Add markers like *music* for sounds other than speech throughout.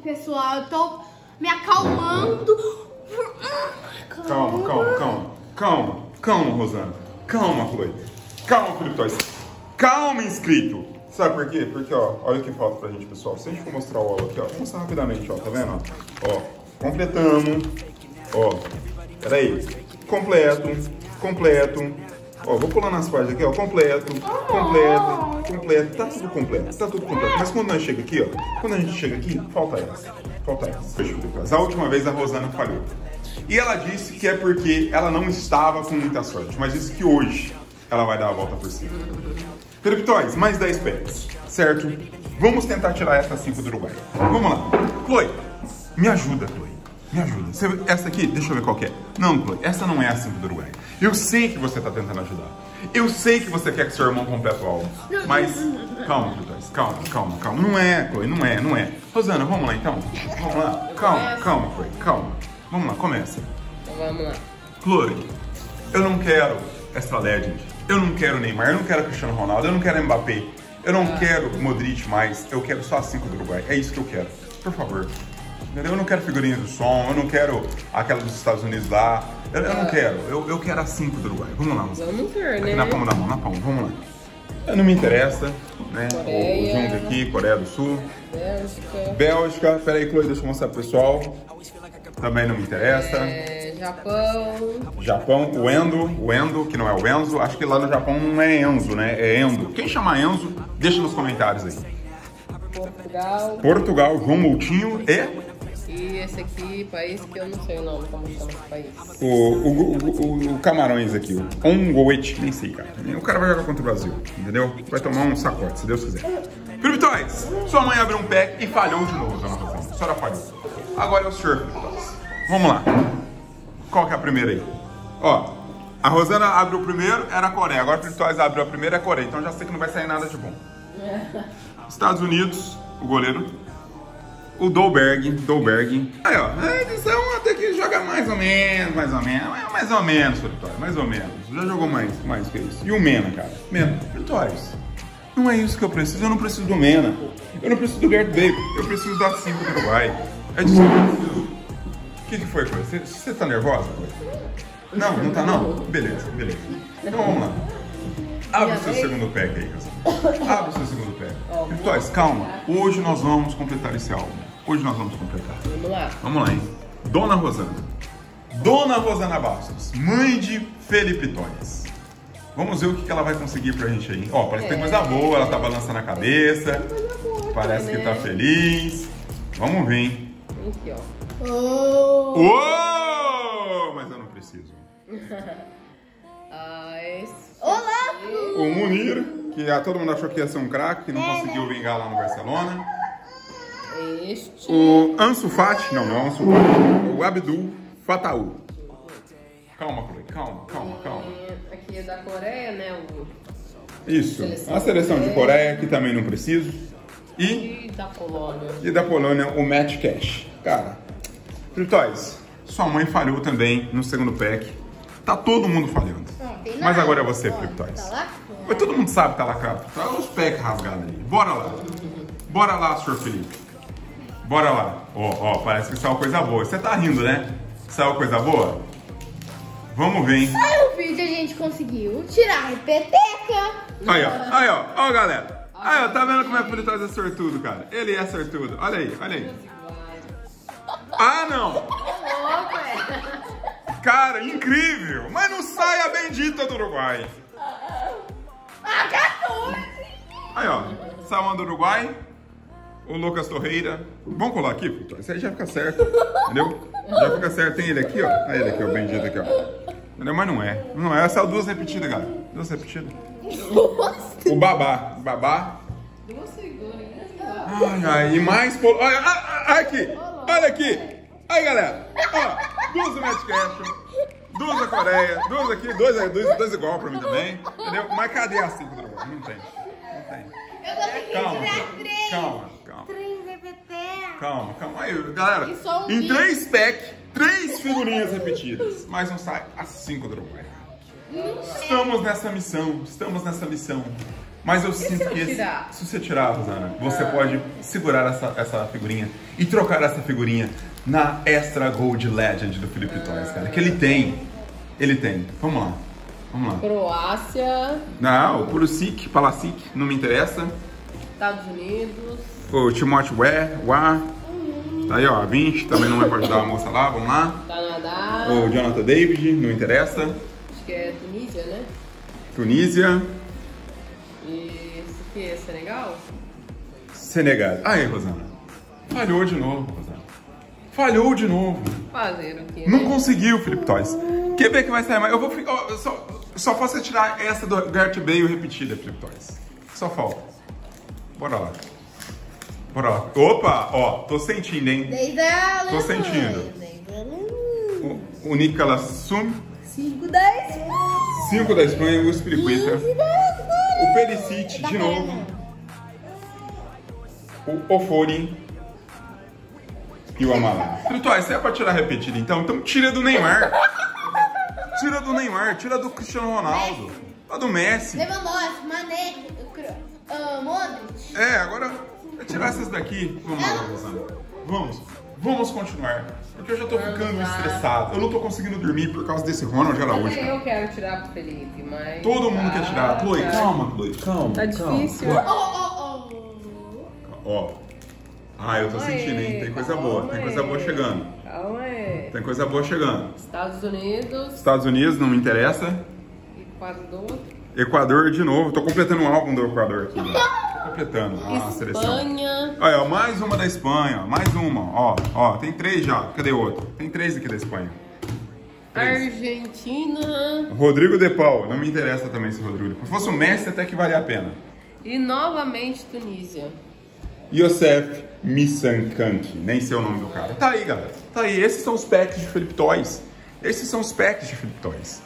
pessoal. Eu tô me acalmando. Calma, calma, calma. Calma, calma, Rosana. Calma, Chloe. Calma, Toys. Calma, inscrito. Sabe por quê? Porque, ó, olha o que falta pra gente, pessoal. Se a gente for mostrar o aula aqui, ó, vou mostrar rapidamente, ó, tá vendo? Ó, ó completamos. Ó, peraí. Completo, completo. Ó, vou pulando as partes aqui, ó. Completo, completo, completo. Tá tudo completo, tá tudo completo. Mas quando nós chega aqui, ó, quando a gente chega aqui, falta essa. Falta essa. Deixa eu ver. A última vez a Rosana falhou. E ela disse que é porque ela não estava com muita sorte, mas disse que hoje ela vai dar a volta por cima. Toys, mais 10 pés, certo? Vamos tentar tirar essa 5 do Uruguai. Vamos lá. Chloe, me ajuda, Chloe. Me ajuda. Você, essa aqui, deixa eu ver qual é. Não, Chloe, essa não é a 5 do Uruguai. Eu sei que você está tentando ajudar. Eu sei que você quer que seu irmão complete o álbum. Mas, calma, Toys, calma, calma, calma. Não é, Chloe, não é, não é. Rosana, vamos lá então? Vamos lá. Calma, calma, Chloe, calma. Vamos lá, começa. Então vamos lá. Chloe, eu não quero essa Legend. Eu não quero Neymar, eu não quero Cristiano Ronaldo, eu não quero Mbappé. Eu não quero Modric mais, eu quero só a 5 do Uruguai. É isso que eu quero. Por favor. Entendeu? Eu não quero figurinha do som, eu não quero aquela dos Estados Unidos lá. Eu, eu não quero, eu, eu quero a 5 do Uruguai. Vamos lá. Vamos ver, Aqui né? na palma da mão, na palma, vamos lá. Não me interessa, né? O Coreia. junto aqui, Coreia do Sul. Bélgica. Bélgica, peraí, Chloe, deixa eu mostrar pro pessoal. Também não me interessa. É, Japão. Japão, o Endo, o Endo, que não é o Enzo, acho que lá no Japão não é Enzo, né? É Endo. Quem chama Enzo, deixa nos comentários aí. Portugal. Portugal, João Moutinho e E esse aqui, país que eu não sei o nome, como chama esse país. o, o, o, o- Camarões aqui, o Ongoet, nem sei, cara. O cara vai jogar contra o Brasil, entendeu? Vai tomar um sacote, se Deus quiser. Toys, sua mãe abriu um pack e falhou de novo, dona Rosana. A senhora falhou. Agora é o senhor. Vamos lá. Qual que é a primeira aí? Ó, a Rosana abriu o primeiro, era a Coreia. Agora o abriu a primeira, é a Coreia. Então já sei que não vai sair nada de bom. *laughs* Estados Unidos, o goleiro. O Dolberg, Dolberg. Aí, ó, a edição até que joga mais ou menos, mais ou menos, é mais ou menos, Vitória, mais ou menos. Já jogou mais, mais que isso. E o Mena, cara? Mena, Vitórias. Não é isso que eu preciso, eu não preciso do Mena. Eu não preciso do Gert Bale, eu preciso da 5 do Uruguai. É disso que eu preciso. O que, que foi, Chloe? Você, tá nervosa? Não, não tá não? Beleza, beleza. Então vamos lá. Abre o seu segundo pack aí, Casal. Abre o seu segundo pack. Vitórias, calma. Hoje nós vamos completar esse álbum. Hoje nós vamos completar. Vamos lá. Vamos lá, hein? Dona Rosana. Dona Rosana Bastos, mãe de Felipe Tones. Vamos ver o que ela vai conseguir pra gente aí. Ó, parece que tem coisa boa, ela tá balançando a cabeça. Parece que tá feliz. Vamos ver, hein? Aqui, ó. Oh. Uou! Mas eu não preciso. *laughs* Ah. Olá! O Munir, que todo mundo achou que ia ser um craque, que não conseguiu vingar lá no Barcelona. Este. O Ansu Fati, não, não é o Ansu Fati. O Abdul Fataú. Calma, Chloe, calma, calma, calma. E Aqui é da Coreia, né? O... Isso. Seleção A seleção de de Coreia, que também não preciso. E, E da Polônia. e da Polônia, o Matt Cash. Cara, Fritóis, sua mãe falhou também no segundo pack. Tá todo mundo falhando. Mas nada. agora é você, Ó, Felipe Toys. Tá? Mas todo mundo sabe que tá lacrado. Tá os packs rasgados ali. Bora lá. Bora lá, senhor Felipe. Bora lá. Ó, ó, parece que saiu coisa boa. Você tá rindo, né? Saiu coisa boa? Vamos ver, hein? Aí o vídeo a gente conseguiu tirar a repeteca. Aí, ó. Aí, ó. Ó, galera. Aí, ó. Tá vendo como é que o Felipe é sortudo, cara? Ele é sortudo. Olha aí, olha aí. Ah, não. Cara, incrível. Mas não sai a bendita do Uruguai. Ah, 14! Aí, ó. Saiu uma do Uruguai. O Lucas Torreira. Vamos colar aqui. Isso aí já fica certo. Entendeu? Já fica certo. Tem ele aqui, ó. Aí ele aqui, ó. Bendito aqui, ó. Entendeu? Mas não é. Não é. Saiu duas repetidas, galera. Duas repetidas. O babá. Babá. Duas figurinhas. Ai, ai. E mais... Pol... Olha, ah, ah, ah, aqui. Olha aqui. Aí, galera. Ó. Duas do Matt Cash. Duas da Coreia. Duas aqui. Dois, dois, dois igual pra mim também. Entendeu? Mas cadê a cinco do? Não tem. Não tem. Eu consegui Calma, tirar calma, três. calma. Calma, calma. Aí, galera, E um em três packs, três figurinhas repetidas. Mas não sai as cinco do Uruguai. Estamos nessa missão, estamos nessa missão. Mas eu se sinto eu que esse- se você tirar, Rosana, você Ah. pode segurar essa, essa figurinha e trocar essa figurinha na Extra Gold Legend do Felipe Toys, cara. Que ele tem. Ele tem. Vamos lá. Vamos lá. Croácia, Não, o Pulisic, Palasic, não me interessa. Estados Unidos, O Timóteo Ware, War. Tá aí, ó, 20, também não vai ajudar a moça lá, vamos lá. Canadá, O Jonathan David, não interessa. acho que é Tunísia, né? Tunísia, E esse aqui é Senegal? Senegal. Aí, Rosana. Falhou de novo, Rosana. Falhou de novo. Fazer o quê? Não né? conseguiu, Felipe Toys. Quer ver que vai sair mais? Eu vou ficar. Só, só posso tirar essa do Garth Bale repetida, Felipe Toys. Só falta. Bora lá. Lá. Opa, ó, tô sentindo, hein? Desde a Tô sentindo. Desde a Alemanha. O, o Nicolas Sum, 5, 10, 5 da Espanha, o Spiriquita. 15, 10, O Perisic, de novo. O Ofori. E o Amalá. Felipe Toys, se é pra tirar repetida, então, então tira do Neymar. Tira do Neymar, tira do Cristiano Ronaldo. Lá do Messi. Lewandowski, Mané, ah, Modric. É, agora vai tirar essas daqui. Vamos lá, Rosana. Vamos. Vamos continuar. Porque eu já tô ficando lá. estressado. Eu não tô conseguindo dormir por causa desse Ronald Araújo. Cara. eu quero tirar pro Felipe, mas. Todo mundo quer tirar. Chloe, tá. calma, Chloe. Calma. Tá calma. difícil. Oh, oh, oh. Ó. Ah, eu tô Calma sentindo, hein? Tem coisa calma boa. Tem coisa boa chegando. Calma aí. Tem coisa boa chegando. Estados Unidos, Estados Unidos, não me interessa. Equador, Equador de novo. Tô completando um álbum do Equador aqui. né? *laughs* Completando. Ah, a seleção. Espanha, Olha, ó, mais uma da Espanha, mais uma, ó, ó, tem três já, cadê outro? Tem três aqui da Espanha. Três. Argentina Rodrigo De Paul, não me interessa também esse Rodrigo. Se fosse o Messi, até que valia a pena. e novamente Tunísia. Yosef Missankanki, nem sei o nome do cara. Tá aí, galera, tá aí, esses são os packs de Felipe Toys. Esses são os packs de Felipe Toys.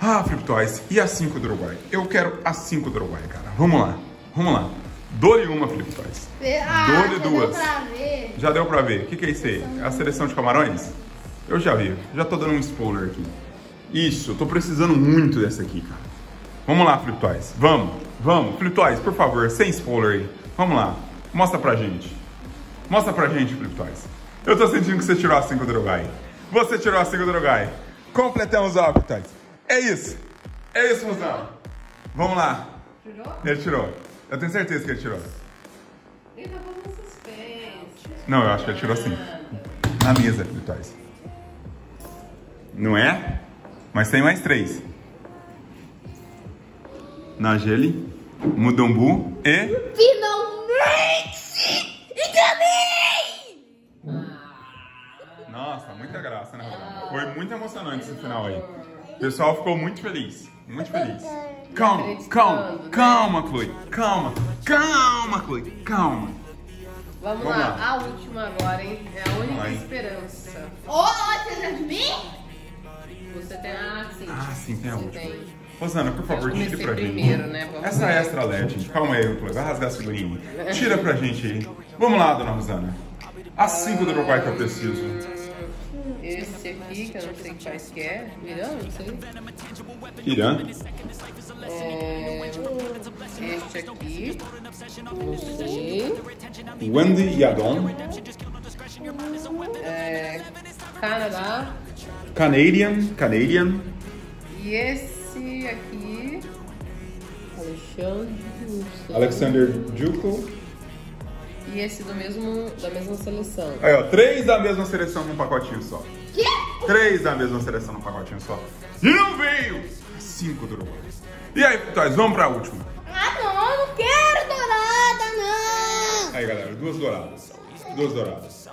Ah, Felipe Toys, e a 5 do Uruguai? Eu quero a 5 do Uruguai, cara. Vamos lá, vamos lá. Dou-lhe uma, Felipe Toys. Ah, Dou-lhe duas. deu. Já deu pra ver. O que, que é isso aí? É a seleção de camarões? Eu já vi. Já tô dando um spoiler aqui. Isso, eu tô precisando muito dessa aqui, cara. Vamos lá, Flip Toys. Vamos, vamos. Flip Toys, por favor, sem spoiler aí. Vamos lá. Mostra pra gente. Mostra pra gente, Flip Toys. Eu tô sentindo que você tirou a 5 do Uruguai. Você tirou a 5 do Uruguai. Completamos o Flip Toys. É isso. É isso, Rosana. Vamos lá. Tirou? Ele tirou. Eu tenho certeza que ele tirou. Ele tá fazendo suspense. Não, eu acho que ele tirou assim. Na mesa, Vitórias. Não é? Mas tem mais três. Nageli, Mudambu e... Finalmente! Enganei! Nossa, muita graça, né, Rodrigo? Foi muito emocionante esse final aí. O pessoal ficou muito feliz. Muito feliz. Calma, calma, calma, Chloe. Calma, calma, Chloe. Calma. Vamos, Vamos lá. lá. a última agora, hein? É a única Vai. esperança. Ô, você tá de mim? Você tem. Ah, sim. Ah, sim, tem a última. tem. Rosana, por favor, tire pra gente. primeiro, né? Vamos Essa ver. extra LED. Calma aí, Chloe. Vai rasgar a figurinha. Tira pra gente aí. Vamos lá, dona Rosana. As cinco do Uruguai que eu preciso. Aqui, que eu não sei que país que é. Irã, não sei. Irã. É, este aqui. Não sei. Wendy Yadon. É, Canadá. Canadian. Canadian. E esse aqui. Alexandre. Alexander Juko. E esse do mesmo, da mesma seleção. Aí, ó. Três da mesma seleção num pacotinho só. Que? Três da mesma seleção num pacotinho só. E não veio! Cinco do Uruguai. E aí, Vitórias, vamos pra última. Ah, não, eu não quero dourada, não! Aí, galera, duas douradas. Duas douradas.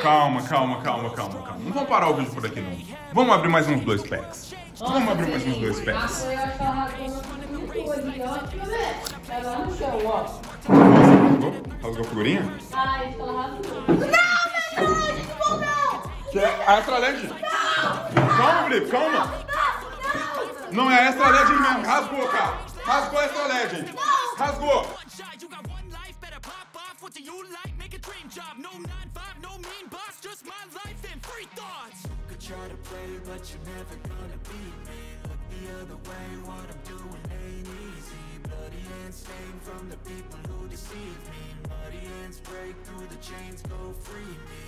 Calma, calma, calma, calma, calma. Não vamos parar o vídeo por aqui, não. Vamos abrir mais uns dois packs. Vamos abrir mais uns dois packs. Ela rasgou lá no chão, ó. Rasgou? A figurinha? Ah, isso ela rasgou. Que é a Extra LED. Calma, Felipe, calma. Não é a Extra LED mesmo. Rasgou, cara. Rasgou a Extra LED, gente. Rasgou. A but you're never gonna beat me. Look the other way, what I'm doing ain't easy. Bloody hands stained from the people who deceive me. Muddy hands break through the chains, go free me.